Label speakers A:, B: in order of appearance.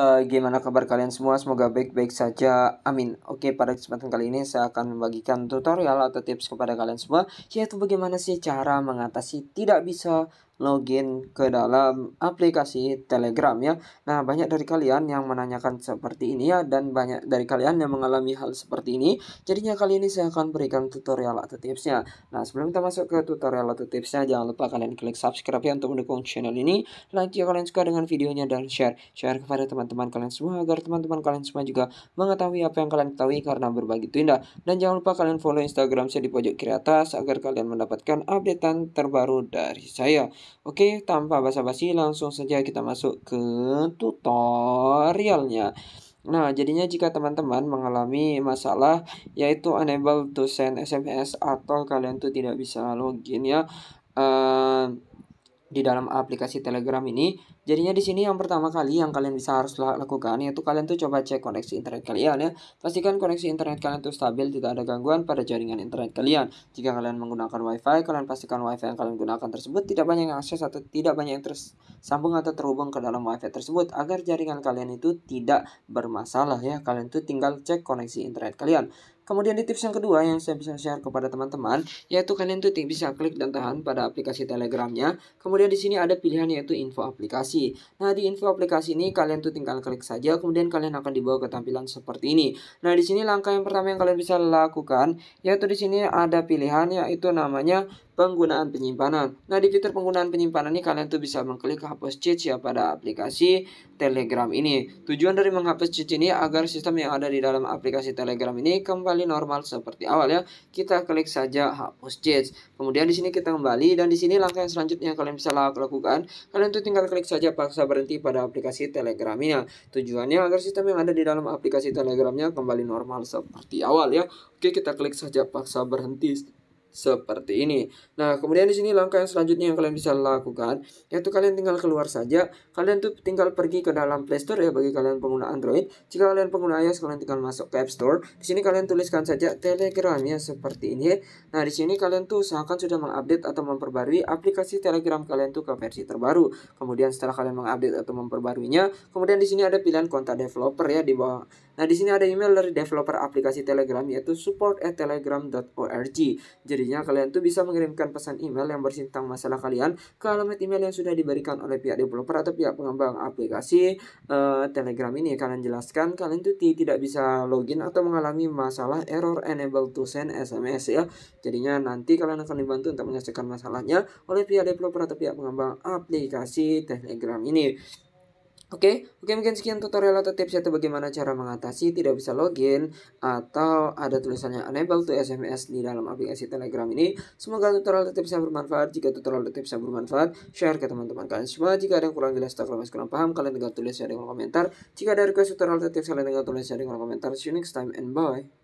A: Uh, gimana kabar kalian semua? Semoga baik-baik saja. Amin. Oke, pada kesempatan kali ini saya akan membagikan tutorial atau tips kepada kalian semua, yaitu bagaimana sih cara mengatasi tidak bisa login ke dalam aplikasi Telegram ya. Nah, banyak dari kalian yang menanyakan seperti ini ya dan banyak dari kalian yang mengalami hal seperti ini. Jadinya kali ini saya akan berikan tutorial atau tipsnya. Nah, sebelum kita masuk ke tutorial atau tipsnya, jangan lupa kalian klik subscribe ya untuk mendukung channel ini. Like jika kalian suka dengan videonya dan share. Share kepada teman-teman kalian semua agar teman-teman kalian semua juga mengetahui apa yang kalian ketahui karena berbagi itu indah. Dan jangan lupa kalian follow Instagram saya di pojok kiri atas agar kalian mendapatkan updatean terbaru dari saya. Oke, tanpa basa-basi langsung saja kita masuk ke tutorialnya. Nah, jadinya jika teman-teman mengalami masalah yaitu unable to send SMS atau kalian tuh tidak bisa login ya uh, di dalam aplikasi Telegram ini, Jadinya di sini yang pertama kali yang kalian bisa harus lakukan yaitu kalian tuh coba cek koneksi internet kalian ya. Pastikan koneksi internet kalian tuh stabil, tidak ada gangguan pada jaringan internet kalian. Jika kalian menggunakan WiFi, kalian pastikan WiFi yang kalian gunakan tersebut tidak banyak yang akses atau tidak banyak yang tersambung atau terhubung ke dalam WiFi tersebut agar jaringan kalian itu tidak bermasalah ya. Kalian tuh tinggal cek koneksi internet kalian. Kemudian di tips yang kedua yang saya bisa share kepada teman-teman, yaitu kalian tuh bisa klik dan tahan pada aplikasi Telegramnya. Kemudian di sini ada pilihan yaitu info aplikasi. Nah di info aplikasi ini kalian tuh tinggal klik saja, kemudian kalian akan dibawa ke tampilan seperti ini. Nah di sini langkah yang pertama yang kalian bisa lakukan, yaitu di sini ada pilihan yaitu namanya penggunaan penyimpanan. Nah, di fitur penggunaan penyimpanan ini kalian tuh bisa mengklik hapus cheat ya pada aplikasi Telegram ini. Tujuan dari menghapus cheat ini agar sistem yang ada di dalam aplikasi Telegram ini kembali normal seperti awal ya. Kita klik saja hapus cheat. Kemudian di sini kita kembali dan di sini langkah yang selanjutnya yang kalian bisa lakukan, kalian tuh tinggal klik saja paksa berhenti pada aplikasi Telegram ini. Tujuannya agar sistem yang ada di dalam aplikasi Telegramnya kembali normal seperti awal ya. Oke, kita klik saja paksa berhenti seperti ini. Nah, kemudian di sini langkah yang selanjutnya yang kalian bisa lakukan yaitu kalian tinggal keluar saja. Kalian tuh tinggal pergi ke dalam Play Store ya bagi kalian pengguna Android. Jika kalian pengguna iOS kalian tinggal masuk ke App Store. Di sini kalian tuliskan saja Telegramnya seperti ini. Nah, di sini kalian tuh usahakan sudah mengupdate atau memperbarui aplikasi Telegram kalian tuh ke versi terbaru. Kemudian setelah kalian mengupdate atau memperbaruinya, kemudian di sini ada pilihan kontak developer ya di bawah. Nah, di sini ada email dari developer aplikasi Telegram yaitu support@telegram.org. Jadi Jadinya kalian tuh bisa mengirimkan pesan email yang berisi tentang masalah kalian ke alamat email yang sudah diberikan oleh pihak developer atau pihak pengembang aplikasi uh, Telegram ini. Kalian jelaskan kalian tuh tidak bisa login atau mengalami masalah error enable to send SMS ya. Jadinya nanti kalian akan dibantu untuk menyelesaikan masalahnya oleh pihak developer atau pihak pengembang aplikasi Telegram ini. Oke, oke mungkin sekian tutorial atau tips atau bagaimana cara mengatasi tidak bisa login atau ada tulisannya unable to SMS di dalam aplikasi Telegram ini. Semoga tutorial atau tipsnya bermanfaat. Jika tutorial atau tipsnya bermanfaat, share ke teman-teman kalian semua. Jika ada yang kurang jelas atau kurang kurang paham, kalian tinggal tulis di kolom komentar. Jika ada request tutorial atau tips kalian tinggal tulis di kolom komentar. See you next time and bye.